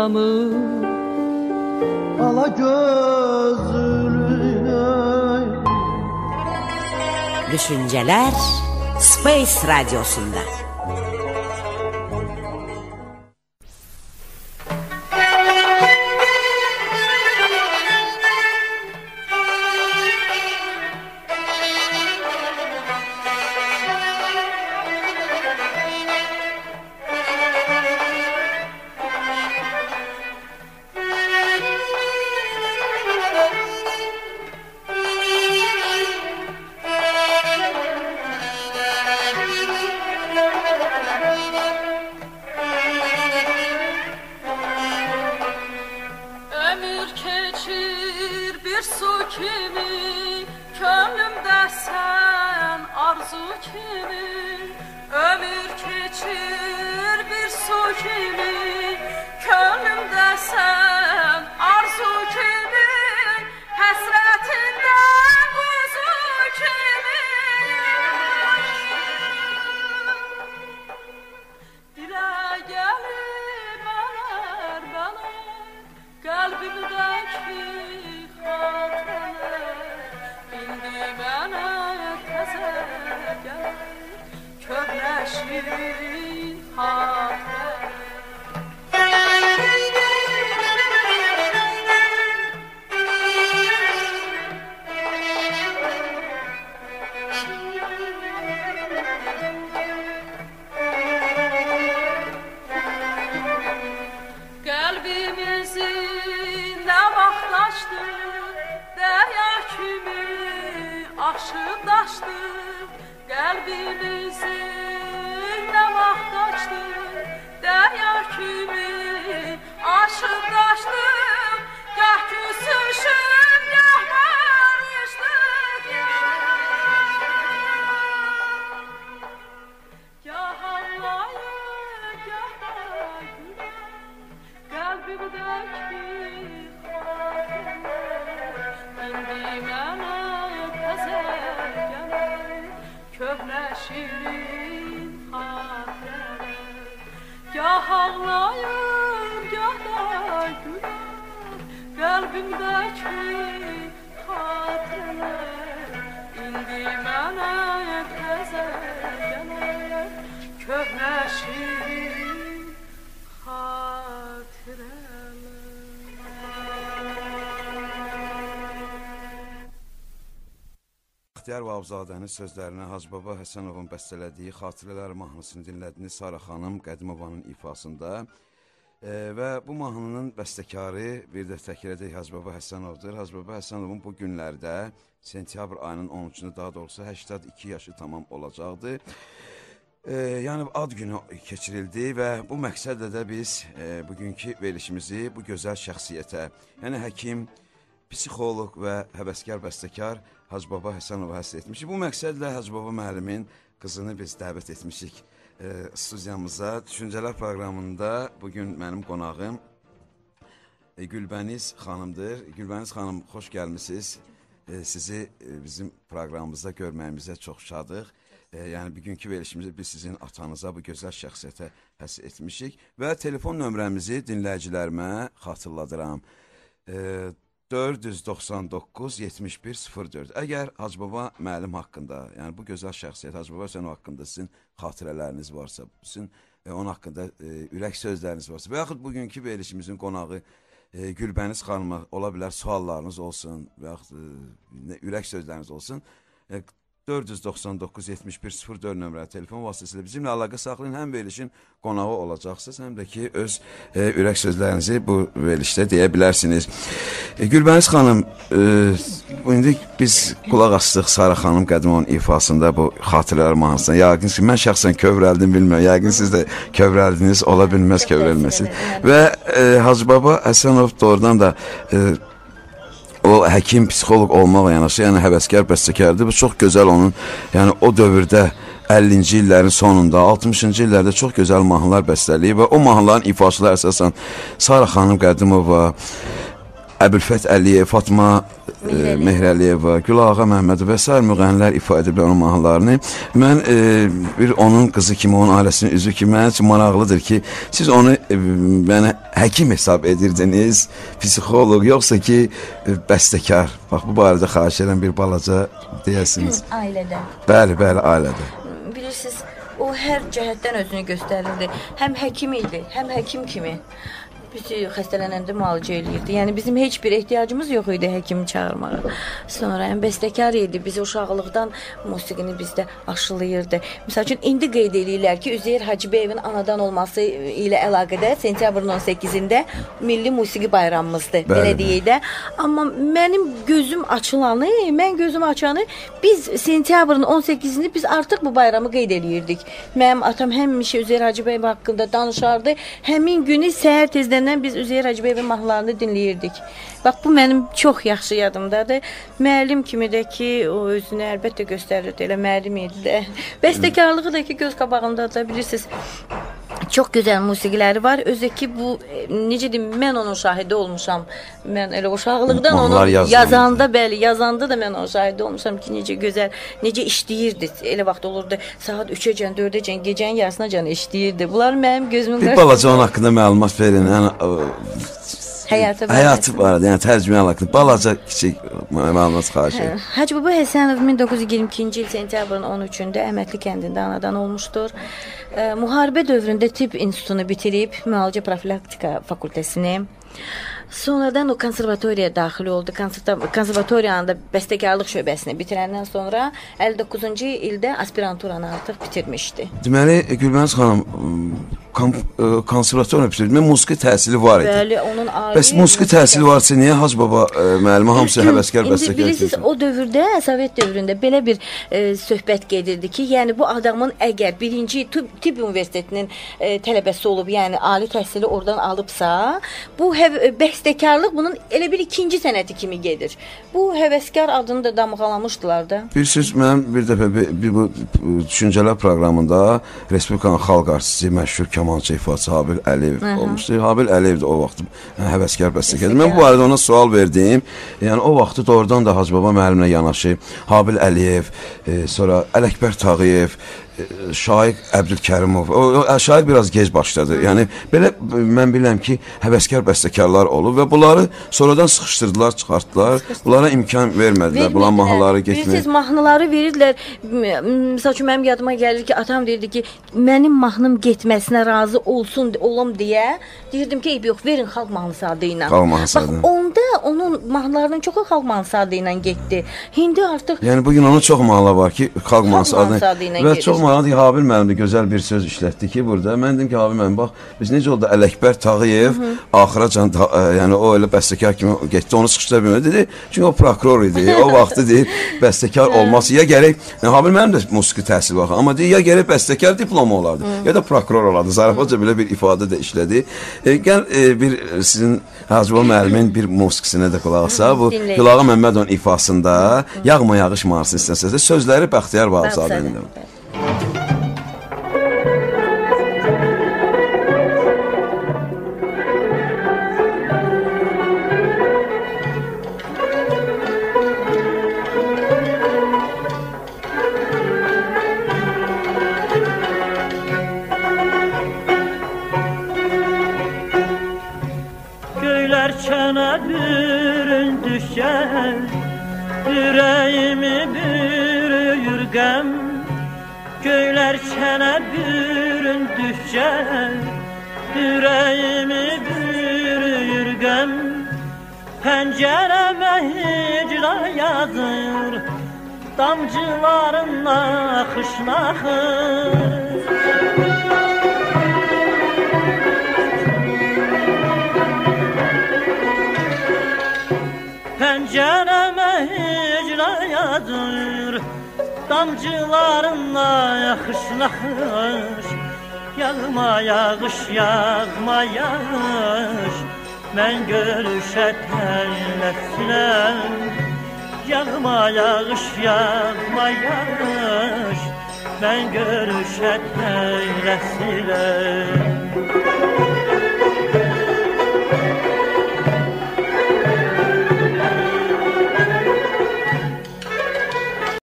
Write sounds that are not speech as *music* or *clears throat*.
adamı Ala gözlüğüne Düşünceler Space Radyosu'nda. Ömür keçir aşıb daşdı. Qəlbimizi nə vaxt açdı, dərya kimi aşıb daşdı. Şirin xatirələr Gah ağlayır, gah da gülər Qəlbimdəki xatirələr İndi mənə təzə gəlir Köhnə şirin İxtiyar Vavzadənin sözlərinə Hacbaba Həsənovun bəstələdiyi Xatirələr mahnısını dinlədiniz Sara xanım Qədimovanın ifasında. E, və bu mahnının bəstəkarı bir də təkrar edək Hacbaba Həsənovdur. Hacbaba Həsənovun bu günlərdə sentyabr ayının 13-də daha doğrusu 82 yaşı tamam olacaqdı. E, yəni ad günü keçirildi və bu məqsədlə də biz e, bugünkü verilişimizi bu gözəl şəxsiyyətə, yəni həkim, psixoloq və həvəskar bəstəkar Hacbaba Həsənova həsr etmişik. Bu məqsədlə Hacbaba müəllimin qızını biz dəvət etmişik e, studiyamıza. Düşüncələr proqramında bugün mənim qonağım e, Gülbəniz xanımdır. Gülbəniz xanım, xoş gəlmisiniz. E, sizi e, bizim proqramımızda görməyimizə çox şadıq. E, yəni bugünkü verilişimizi biz sizin atanıza, bu gözəl şəxsiyyətə həsr etmişik və telefon nömrəmizi dinləyicilərimə xatırladıram. E, 499 71 04. Əgər Hacbaba müəllim haqqında, yəni bu gözəl şəxsiyyət Hacbaba Hüseynov haqqında sizin xatirələriniz varsa, sizin e, onun haqqında e, ürək sözləriniz varsa və yaxud bugünkü verilişimizin qonağı e, Gülbəniz xanıma ola bilər suallarınız olsun və yaxud e, ürək sözləriniz olsun. E, 499 71 04 nömrəli telefon vasitəsilə bizimlə əlaqə saxlayın. Həm verilişin qonağı olacaqsınız, həm də ki öz e, ürək sözlərinizi bu verilişdə deyə bilərsiniz. E, Gülbəniz xanım, e, bu indi biz qulaq asdıq Sara xanım Qədimoğun ifasında bu xatirələr mahnısına. Yəqin ki, mən şəxsən kövrəldim bilmirəm. Yəqin siz də kövrəldiniz, ola bilməz kövrəlməsin. Və e, Hacı Baba Həsənov doğrudan da e, o həkim, psixoloq olmaqla yanaşı, yəni həvəskar bəstəkardır. Bu çox gözəl onun, yəni o dövrdə 50-ci illərin sonunda, 60-cı illərdə çox gözəl mahnılar bəstələyib və o mahnıların ifaçıları əsasən Sara xanım Qədimova, Əbülfət Əliyev, Fatma e, Mehrəliyeva, Gülağa Məhəmmədov və sair müğənnilər ifa ediblər onun mahnılarını. Mən e, bir onun qızı kimi, onun ailəsinin üzvü kimi mənim üçün maraqlıdır ki, siz onu e, mənə həkim hesab edirdiniz, psixoloq, yoxsa ki, e, bəstəkar. Bax bu barədə xahiş edirəm bir balaca deyəsiniz. *clears throat* Ailədə. Bəli, bəli, ailədə. Bilirsiniz, o hər cəhətdən özünü göstərirdi. Həm həkim idi, həm həkim kimi. Bizi xəstələnəndə müalicə eləyirdi. Yəni bizim heç bir ehtiyacımız yox idi həkimi çağırmağa. Sonra həm bəstəkar idi. Biz uşaqlıqdan musiqini bizdə aşılayırdı. Məsəl üçün indi qeyd eləyirlər ki, Üzeyir Hacıbəyevin anadan olması ilə əlaqədar sentyabrın 18-də Milli Musiqi Bayramımızdır. Bəli, Belə deyək də. Amma mənim gözüm açılanı, mən gözüm açanı biz sentyabrın 18-ni biz artıq bu bayramı qeyd eləyirdik. Mənim atam həmişə Üzeyir Hacıbəyev haqqında danışardı. Həmin günü səhər tezdən biz Üzeyir Hacıbəyevin mahnılarını dinləyirdik. Bax bu mənim çox yaxşı yadımdadır. Müəllim kimi də ki, o özünü əlbəttə göstərirdi, elə müəllim idi də. Bəstəkarlığı da ki, göz qabağımda da bilirsiniz. Çox gözəl musiqiləri var. Özü ki bu e, necə deyim, mən onun şahidi olmuşam. Mən elə uşaqlıqdan Mahnılar onu yazılırdı. yazanda, bəli, yazanda da mən onun şahidi olmuşam ki, necə gözəl, necə işləyirdi. Elə vaxt olurdu saat 3-əcən, 4-əcən, gecənin yarısınacan işləyirdi. Bunlar mənim gözümün Bir balaca onun haqqında məlumat verin. Yəni həyatı həyatı barədə, yəni tərcümə haqqında balaca kiçik məlumat xahiş Hə, edirəm. Hacı Baba Həsənov 1922-ci il sentyabrın 13-də Əmətli kəndində anadan olmuşdur. Ə, müharibə dövründə tibb institutunu bitirib, müalicə profilaktika fakültəsini Sonradan o konservatoriyaya daxil oldu. Konserva- Konservatoriyanın da bəstəkarlıq şöbəsini bitirəndən sonra 59-cu ildə aspiranturanı artıq bitirmişdi. Deməli, Gülbəniz xanım konservatoriya bitirdi. Mən musiqi təhsili var idi. Bəli, onun ali Bəs musiqi təhsili varsa niyə Hacı baba ə, müəllimi hamısı həvəskar İndi bəstəkar bilirsiniz, edir? o dövrdə, Sovet dövründə belə bir e, söhbət gedirdi ki, yəni bu adamın əgər birinci tibb, tibb universitetinin e, tələbəsi olub, yəni ali təhsili oradan alıbsa, bu həv e, bəstəkarlıq bunun elə bir ikinci sənəti kimi gedir. Bu həvəskar adını da damğalamışdılar da. Bir söz mən bir dəfə bir, bir bu düşüncələr proqramında Respublikanın xalq artisti, məşhur kamançı ifaçı Habil Əliyev olmuşdu. Habil Əliyev də o vaxt hə, həvəskar bəstəkar. Mən bu barədə ona sual verdim. Yəni o vaxtı doğrudan da Hacı baba müəllimlə yanaşı Habil Əliyev, e, sonra Ələkbər Tağıyev, e, Şaiq Əbdülkərimov. O, o şair biraz gec başladı. Yəni belə mən bilirəm ki, həvəskar bəstəkarlar olub və bunları sonradan sıxışdırdılar, çıxartdılar. Bunlara imkan vermədilər. Bunlar mahnıları getmir. Bilirsiniz, mahnıları verirdilər. Məsəl üçün mənim yadıma gəlir ki, atam deyirdi ki, mənim mahnım getməsinə razı olsun, olum deyə. Deyirdim ki, yox, verin xalq mahnısı adı ilə. Xalq mahnısı adı. Bax, onda onun mahnılarının çoxu xalq mahnısı adı ilə getdi. İndi artıq Yəni bu gün onun çox mahnıları var ki, xalq mahnısı mahnısı adını adı ilə və çox mahnıdır. Habil müəllim də gözəl bir söz işlətdi ki, burada mən dedim ki, Habil müəllim bax, biz necə oldu Ələkbər Tağıyev axıracan ə, yəni o elə bəstəkar kimi getdi, onu sıxışdıra bilmədi dedi. Çünki o prokuror idi. O *laughs* vaxtı deyir, bəstəkar olması ya gərək, yəni Habil müəllim də musiqi təhsili var, amma deyir ya gərək bəstəkar diplomu olardı, ya da prokuror olardı. Zarafatca belə bir ifadə də işlədi. E, gəl e, bir sizin Hacıbaba müəllimin bir musiqisinə də qulaq asaq. Bu. Gülağa Məmmədovun ifasında Yağma yağış mahnısı istəsəz sözləri Bəxtiyar Vahabzadənin. Dikenə bürün düşcə Ürəyimi bürüyür qəm Pəncərəmə hicra yazır Damcıların naxış naxır Damcılarınla yakış nakış Yağma yağış yağma yağış. Ben görüşe teylesinem Yağma yağış yağma yağış. Ben görüşe teylesinem